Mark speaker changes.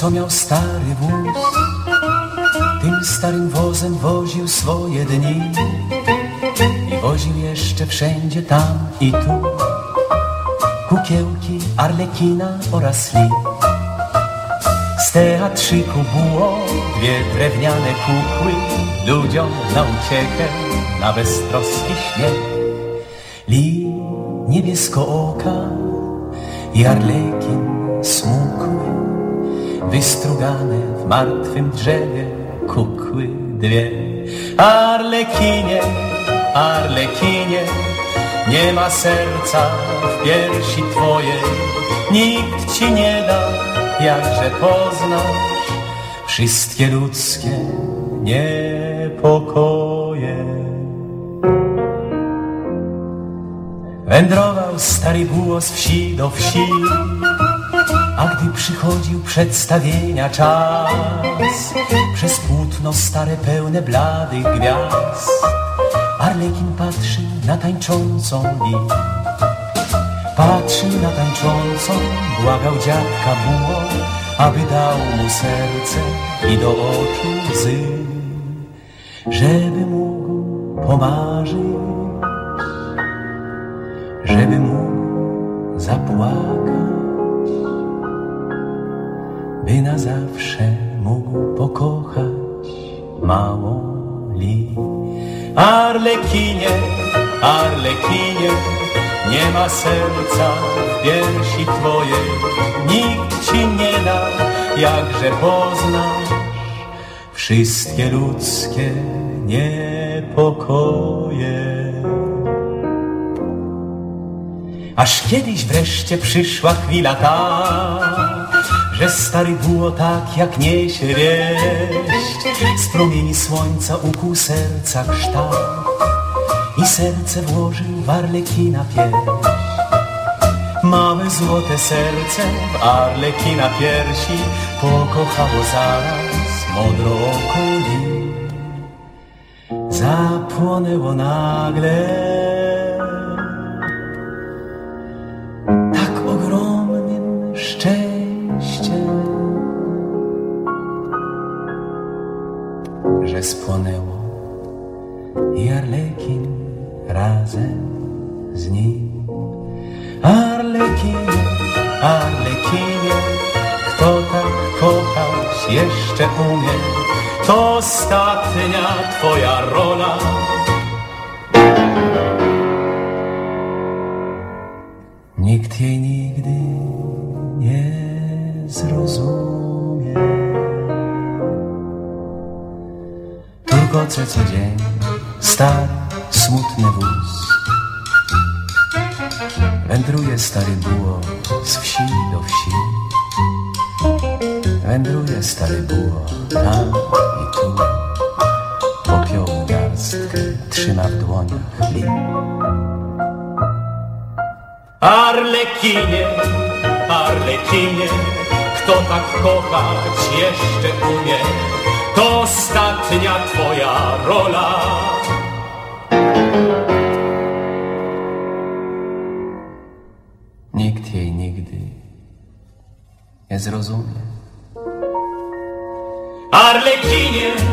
Speaker 1: co miał stary wóz. Tym starym wozem woził swoje dni i woził jeszcze wszędzie tam i tu kukiełki, arlekina oraz li. Z teatrzyku było dwie drewniane kukły, ludziom na uciekę, na beztroski śmiech. Li niebieskooka i arlekin smukły, wystrugane w martwym drzewie kukły dwie. Arlekinie, arlekinie, nie ma serca w piersi twojej, nikt ci nie da, jakże poznasz wszystkie ludzkie niepokoje. Wędrował stary z wsi do wsi, a gdy przychodził przedstawienia czas, przez płótno stare pełne bladych gwiazd, Arlekin patrzył na tańczącą li. Patrzył na tańczącą, błagał dziadka buło, aby dał mu serce i do oczu łzy, żeby mógł pomarzyć, żeby mógł zapłakać, by na zawsze mógł pokochać małą li. Arlekinie, Arlekinie, nie ma serca w piersi twojej, nikt ci nie da, jakże poznasz wszystkie ludzkie niepokoje. Aż kiedyś wreszcie przyszła chwila ta, że stary było tak, jak niesie wieść. Z promieni słońca ukuł serca kształt i serce włożył w arlekina pierś. Małe złote serce w arlekina piersi pokochało zaraz modro okoli. Zapłonęło nagle i Arlekin razem z nim. Arlekinie, Arlekinie, kto tak kochać jeszcze umie, to ostatnia twoja rola. Nikt jej nigdy nie zrozumie. Turkoce co dzień, stary, smutny wóz. Wędruje stary było z wsi do wsi. Wędruje stary było tam i tu. Popiołu garstkę trzyma w dłoniach lin. Arlekinie, Arlekinie, kto tak kochać jeszcze umie, to ostatnia twoja rola. Nikt jej nigdy nie zrozumie. Arlekinie!